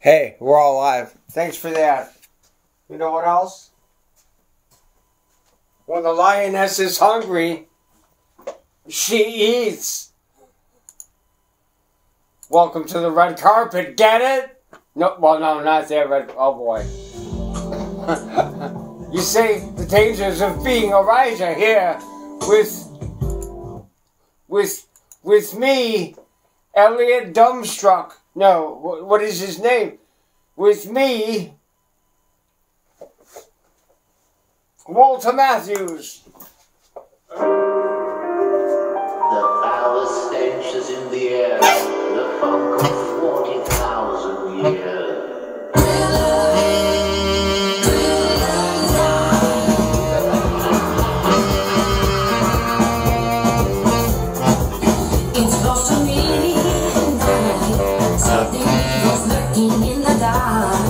Hey, we're all alive. Thanks for that. You know what else? When the lioness is hungry, she eats. Welcome to the red carpet. Get it? No, well, no, not that red. Oh boy. you see the dangers of being a writer here with with with me, Elliot Dumbstruck. No, what is his name? With me, Walter Matthews. time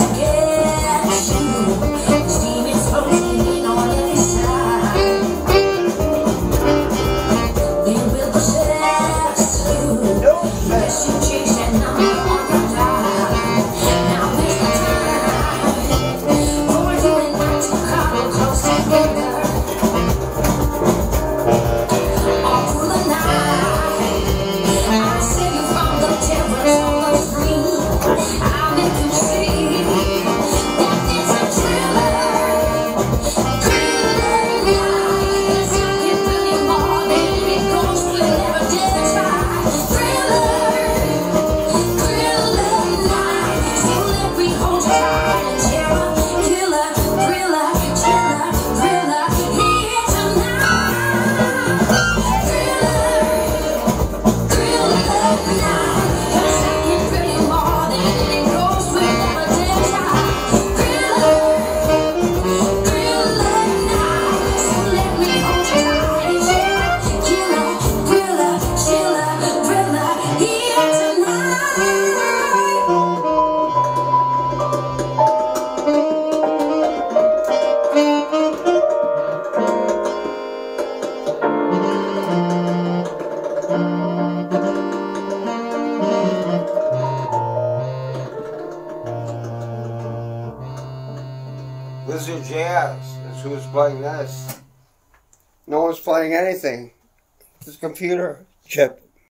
Yeah. Lizard Jazz who's playing this. No one's playing anything. It's a computer chip.